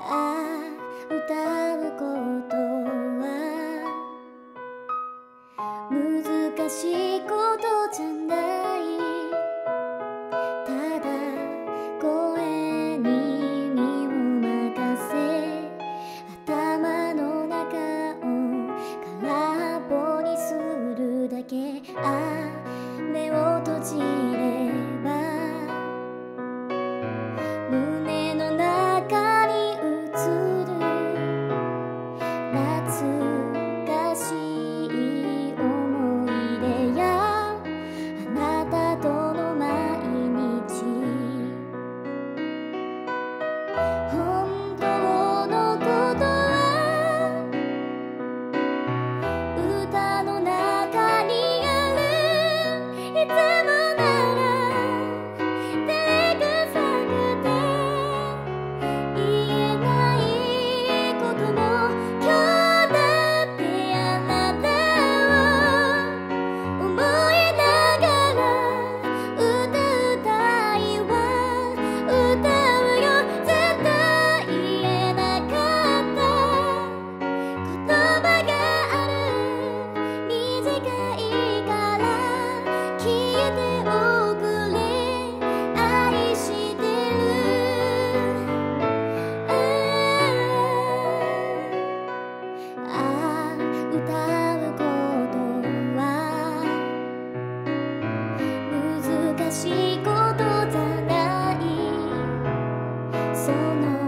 ああ歌うことは難しいことじゃない。ただ声に身を任せ。頭の中を空っぽにするだけああを閉じれ。その